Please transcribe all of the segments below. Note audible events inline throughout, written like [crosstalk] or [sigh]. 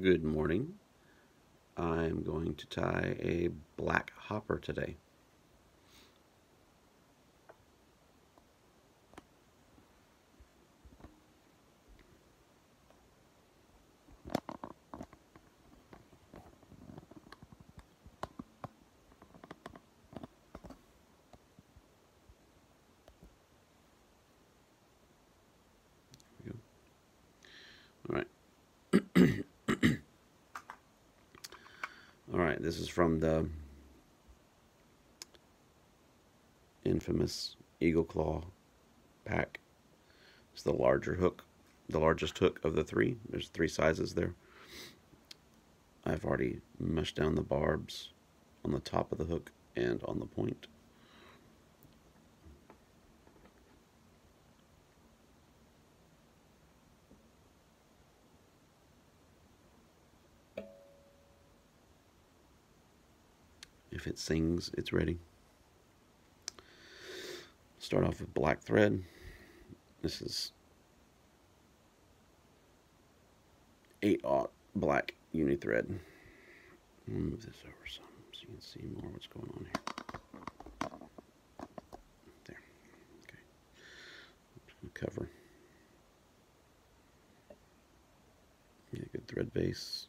Good morning. I'm going to tie a black hopper today. All right. All right, this is from the infamous Eagle Claw pack. It's the larger hook, the largest hook of the three. There's three sizes there. I've already mushed down the barbs on the top of the hook and on the point. It sings, it's ready. Start off with black thread. This is 8 aught black uni thread. Move this over some so you can see more what's going on here. There. Okay. I'm just going to cover. Get a good thread base.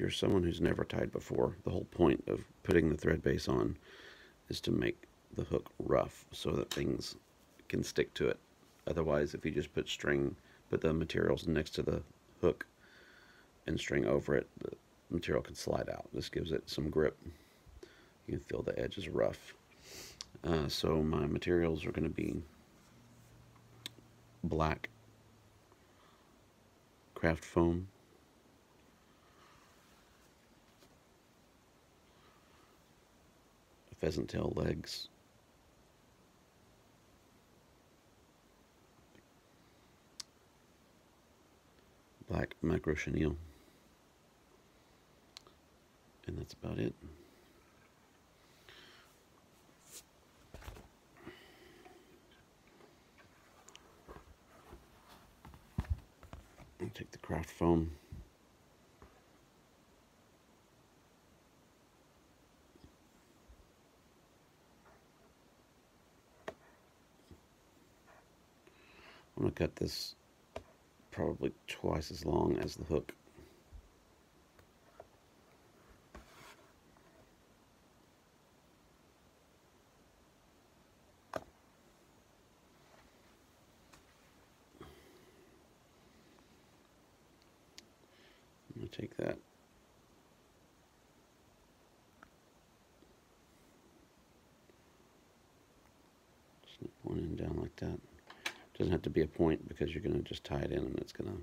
If you're someone who's never tied before, the whole point of putting the thread base on is to make the hook rough so that things can stick to it. Otherwise, if you just put string, put the materials next to the hook and string over it, the material can slide out. This gives it some grip. You can feel the edge is rough. Uh, so my materials are going to be black craft foam pheasant tail legs. Black macro chenille. And that's about it. I'll take the craft foam. Cut this probably twice as long as the hook. I'm going to take that snip one end down like that doesn't have to be a point because you're going to just tie it in and it's going to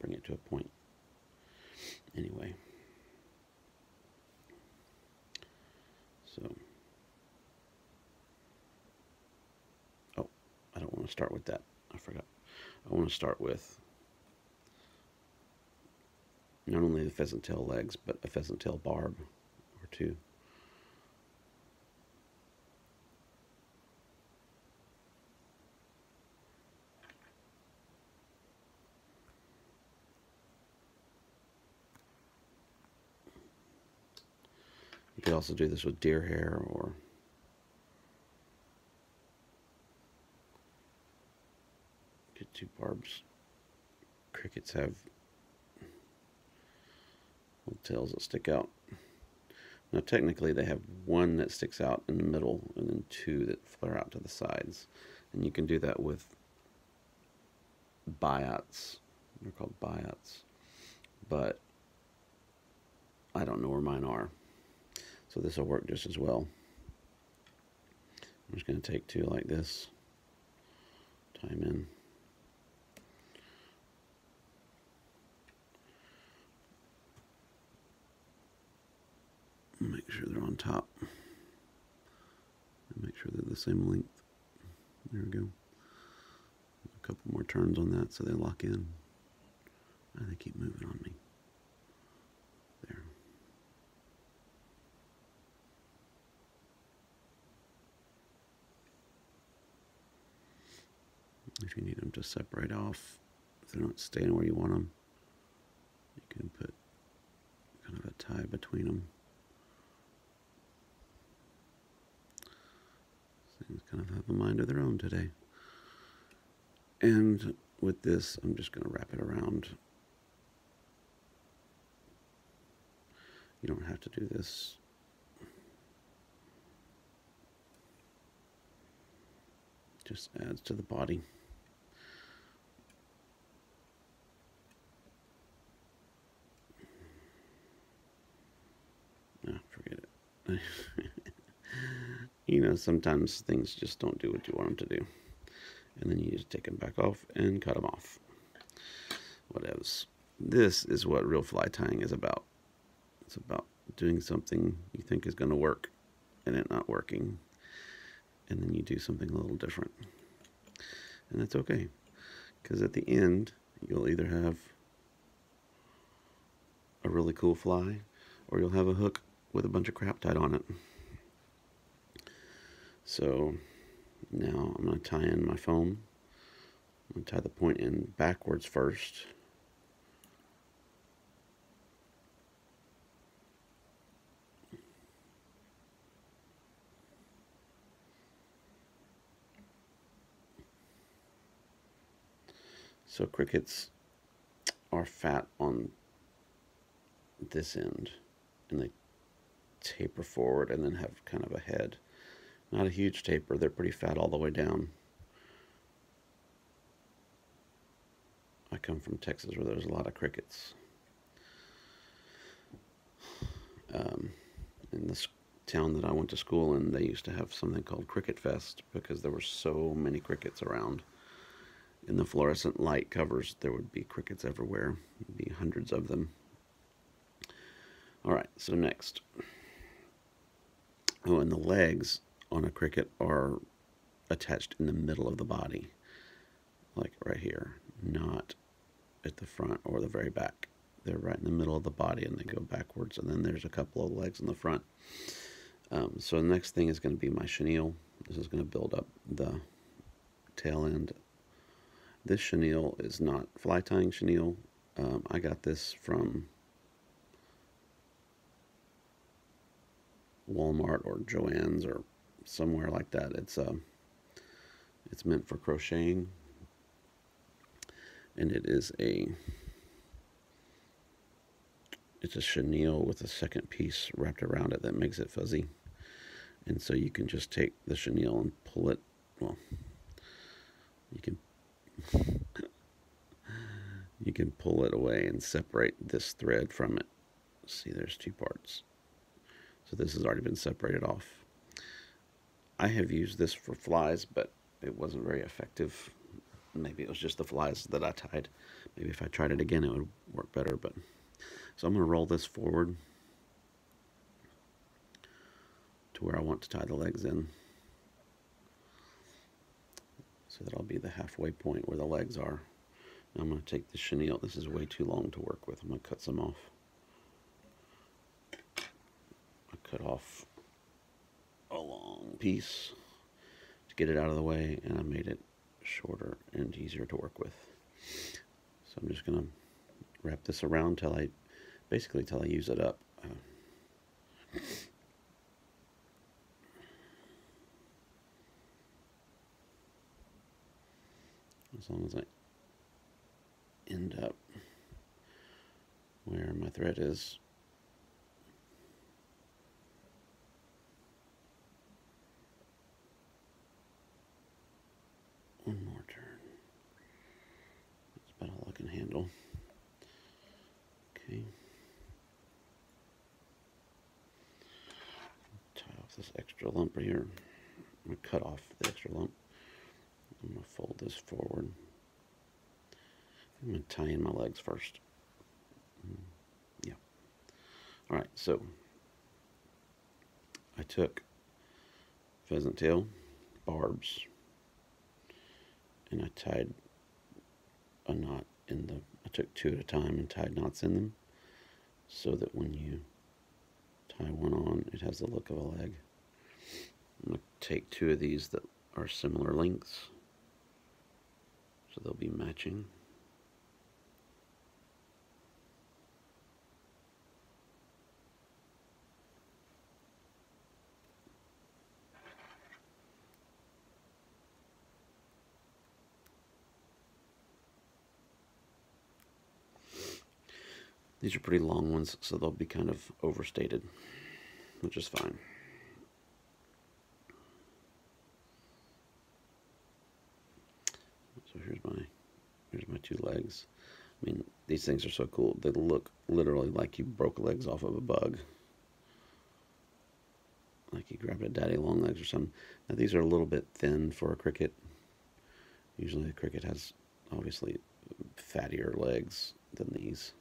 bring it to a point anyway. So, oh, I don't want to start with that. I forgot. I want to start with not only the pheasant tail legs, but a pheasant tail barb or two. Could also do this with deer hair or get two barbs. Crickets have little tails that stick out. Now technically they have one that sticks out in the middle and then two that flare out to the sides. And you can do that with biots. They're called biots. But I don't know where mine are. So this will work just as well. I'm just going to take two like this, tie them in. Make sure they're on top. Make sure they're the same length. There we go. A couple more turns on that so they lock in. And they keep moving on me. If you need them to separate off, if they're not staying where you want them, you can put kind of a tie between them. Things kind of have a mind of their own today. And with this, I'm just going to wrap it around. You don't have to do this. Just adds to the body. [laughs] you know, sometimes things just don't do what you want them to do. And then you just take them back off and cut them off. Whatevs. This is what real fly tying is about. It's about doing something you think is going to work and it not working. And then you do something a little different. And that's okay. Because at the end, you'll either have a really cool fly or you'll have a hook with a bunch of crap tied on it. So now I'm going to tie in my foam. I'm going to tie the point in backwards first. So crickets are fat on this end and they taper forward and then have kind of a head. Not a huge taper, they're pretty fat all the way down. I come from Texas where there's a lot of crickets. Um, in this town that I went to school in, they used to have something called Cricket Fest because there were so many crickets around in the fluorescent light covers, there would be crickets everywhere. Be hundreds of them. All right, so next. Oh, and the legs on a cricket are attached in the middle of the body, like right here, not at the front or the very back. They're right in the middle of the body and they go backwards, and then there's a couple of legs in the front. Um, so the next thing is going to be my chenille. This is going to build up the tail end this chenille is not fly tying chenille. Um, I got this from Walmart or Joann's or somewhere like that. It's uh, it's meant for crocheting, and it is a it's a chenille with a second piece wrapped around it that makes it fuzzy. And so you can just take the chenille and pull it. Well, you can [laughs] you can pull it away and separate this thread from it. See, there's two parts. So this has already been separated off. I have used this for flies, but it wasn't very effective. Maybe it was just the flies that I tied. Maybe if I tried it again, it would work better. But So I'm going to roll this forward to where I want to tie the legs in. So that'll be the halfway point where the legs are. Now I'm going to take the chenille. This is way too long to work with. I'm going to cut some off. I cut off a long piece to get it out of the way, and I made it shorter and easier to work with. So I'm just going to wrap this around till I, basically till I use it up. As long as I end up where my thread is. One more turn. That's about all I can handle. Okay. Tie off this extra lump right here. I'm going to cut off the extra lump. I'm going to fold this forward. I'm going to tie in my legs first. Mm, yeah. All right, so I took pheasant tail, barbs, and I tied a knot in the, I took two at a time and tied knots in them so that when you tie one on, it has the look of a leg. I'm going to take two of these that are similar lengths so they'll be matching. These are pretty long ones, so they'll be kind of overstated, which is fine. So here's my here's my two legs. I mean, these things are so cool. They look literally like you broke legs off of a bug. Like you grabbed a daddy long legs or something. Now these are a little bit thin for a cricket. Usually a cricket has obviously fattier legs than these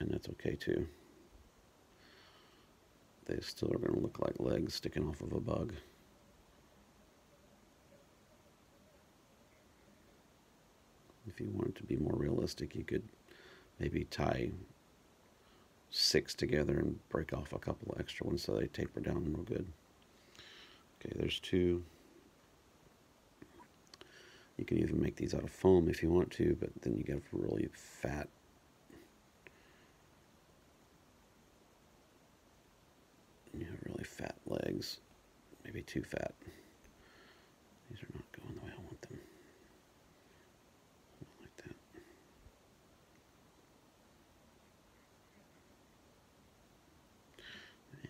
and that's okay too. They still are going to look like legs sticking off of a bug. If you wanted to be more realistic, you could maybe tie six together and break off a couple of extra ones so they taper down real good. Okay, there's two. You can even make these out of foam if you want to, but then you get really fat you have really fat legs, maybe too fat. These are not going the way I want them. Like that.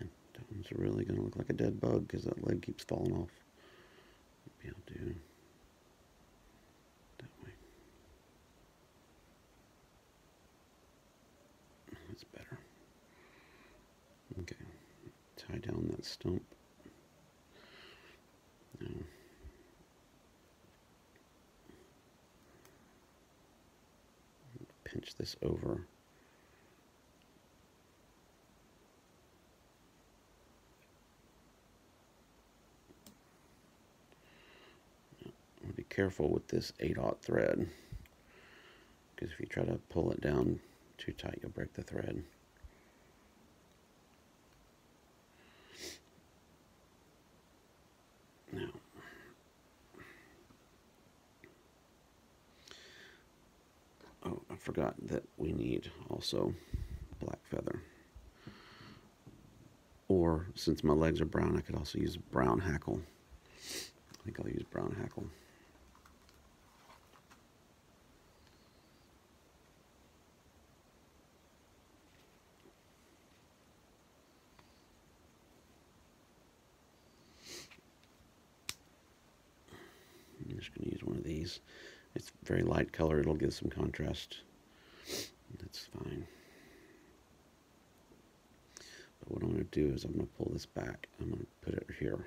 Man, that one's really going to look like a dead bug because that leg keeps falling off. Maybe I'll do that way. That's better. Okay tie down that stump. Pinch this over. be careful with this 8-aught thread because if you try to pull it down too tight you'll break the thread. forgot that we need also black feather. Or, since my legs are brown, I could also use brown hackle. I think I'll use brown hackle. I'm just going to use one of these. It's very light color. It'll give some contrast. That's fine. But what I'm going to do is I'm going to pull this back. I'm going to put it here.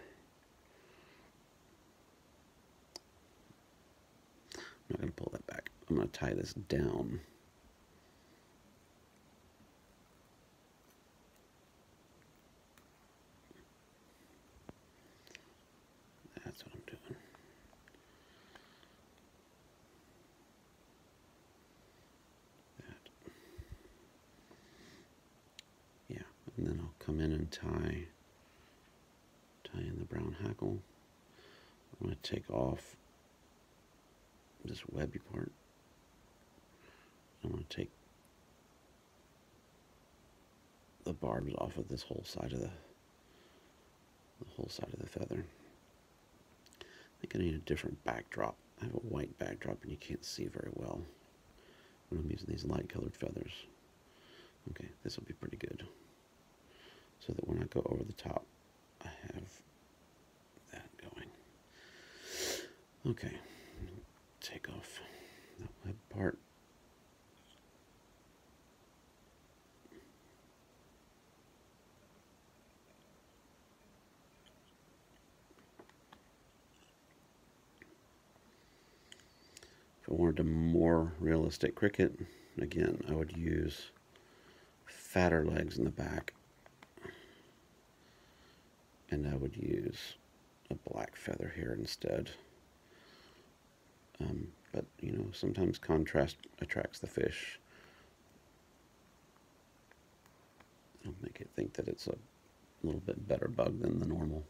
I'm not going to pull that back. I'm going to tie this down. and then I'll come in and tie tie in the brown hackle. I'm going to take off this webby part. I'm going to take the barbs off of this whole side of the the whole side of the feather. I think I need a different backdrop. I have a white backdrop and you can't see very well when I'm using these light colored feathers. Okay this will be pretty good so that when I go over the top, I have that going. Okay, take off that web part. If I wanted a more realistic cricket, again, I would use fatter legs in the back and I would use a black feather here instead. Um, But, you know, sometimes contrast attracts the fish. It'll make it think that it's a little bit better bug than the normal.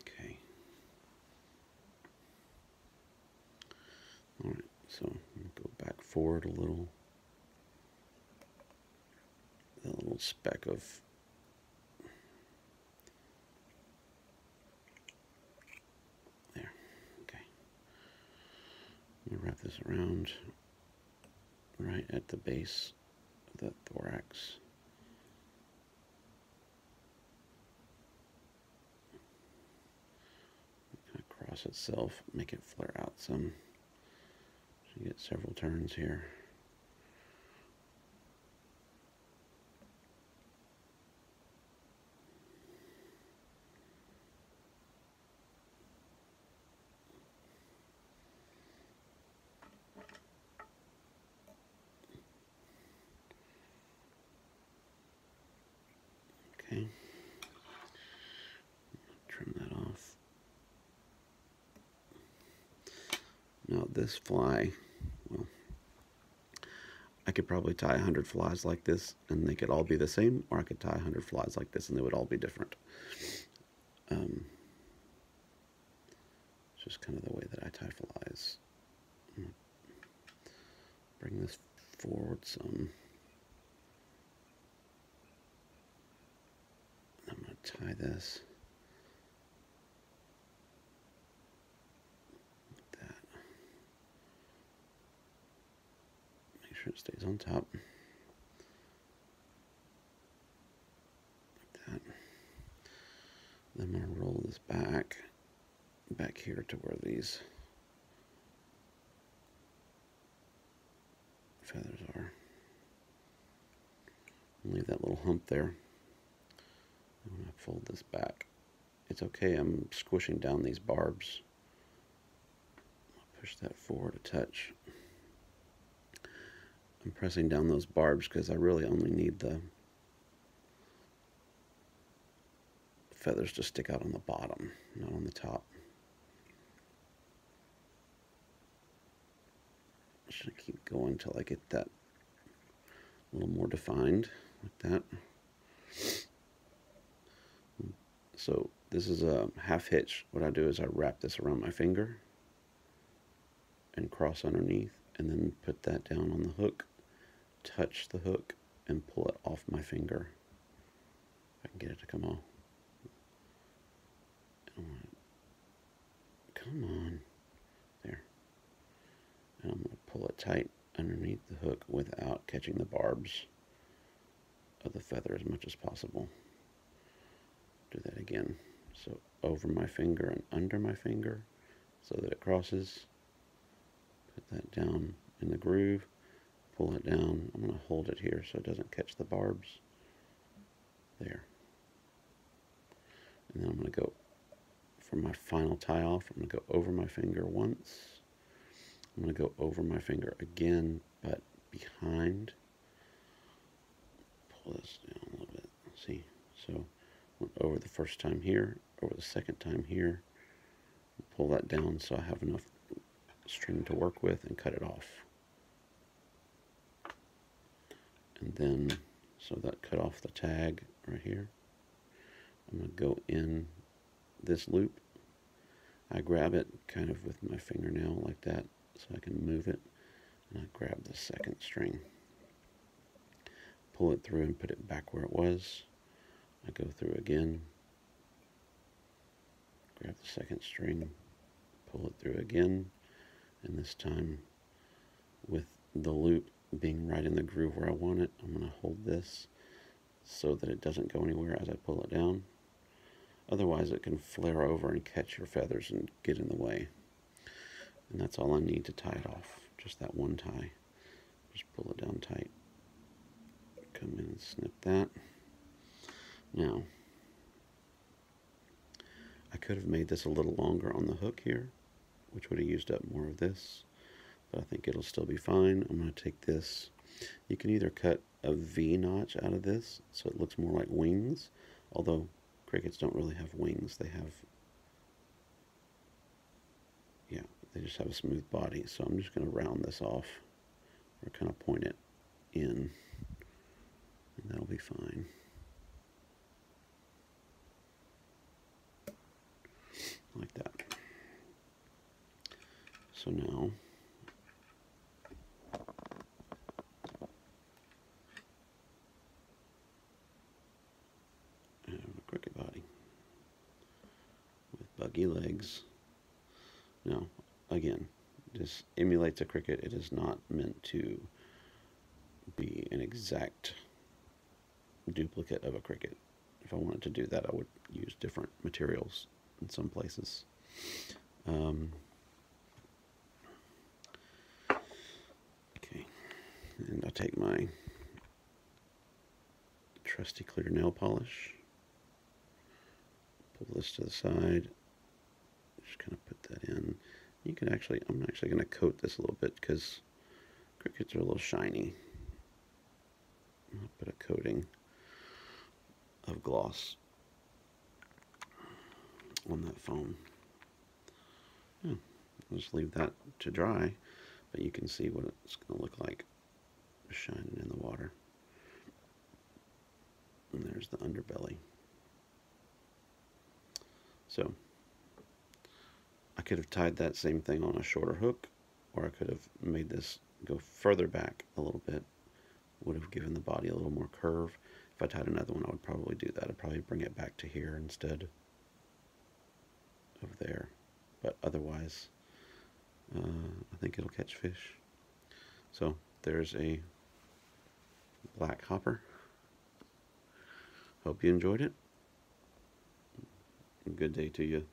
Okay. Alright, so go back forward a little. That little speck of there. Okay. Let me wrap this around right at the base of the thorax. cross itself, make it flare out some. So you get several turns here. Okay. Trim that off. Now this fly, well, I could probably tie 100 flies like this and they could all be the same, or I could tie 100 flies like this and they would all be different. Um, just kind of the way that I tie flies. Bring this forward some. I'm going to tie this. Like that. Make sure it stays on top. Like that. Then I'm going to roll this back, back here to where these feathers are. Leave that little hump there. I'm going to fold this back. It's okay, I'm squishing down these barbs. I'll push that forward a touch. I'm pressing down those barbs because I really only need the feathers to stick out on the bottom, not on the top. Should I keep going until I get that a little more defined like that. So this is a half hitch. What I do is I wrap this around my finger and cross underneath and then put that down on the hook, touch the hook and pull it off my finger. If I can get it to come off. Come on. There. And I'm going to pull it tight underneath the hook without catching the barbs of the feather as much as possible do that again. So over my finger and under my finger so that it crosses. Put that down in the groove. Pull it down. I'm going to hold it here so it doesn't catch the barbs. There. And then I'm going to go for my final tie off. I'm going to go over my finger once. I'm going to go over my finger again, but behind. Pull this down a little bit. See? So went over the first time here, over the second time here, pull that down so I have enough string to work with and cut it off. And then, so that cut off the tag right here. I'm going to go in this loop. I grab it kind of with my fingernail like that so I can move it. And I grab the second string. Pull it through and put it back where it was. I go through again, grab the second string, pull it through again, and this time with the loop being right in the groove where I want it, I'm going to hold this so that it doesn't go anywhere as I pull it down. Otherwise it can flare over and catch your feathers and get in the way. And that's all I need to tie it off, just that one tie. Just pull it down tight. Come in and snip that. Now, I could have made this a little longer on the hook here, which would have used up more of this, but I think it'll still be fine. I'm going to take this. You can either cut a V notch out of this so it looks more like wings, although crickets don't really have wings. They have yeah, they just have a smooth body. So I'm just going to round this off or kind of point it in and that'll be fine. Like that. So now have a cricket body with buggy legs. Now, again, this emulates a cricket. It is not meant to be an exact duplicate of a cricket. If I wanted to do that, I would use different materials in some places. Um, okay, and I'll take my trusty clear nail polish, pull this to the side, just kind of put that in. You can actually, I'm actually going to coat this a little bit because crickets are a little shiny. I'll put a coating of gloss on that foam. Yeah, I'll just leave that to dry, but you can see what it's going to look like shining in the water. And there's the underbelly. So, I could have tied that same thing on a shorter hook, or I could have made this go further back a little bit would have given the body a little more curve. If I tied another one, I would probably do that. I'd probably bring it back to here instead of there. But otherwise, uh, I think it'll catch fish. So there's a black hopper. Hope you enjoyed it. Good day to you.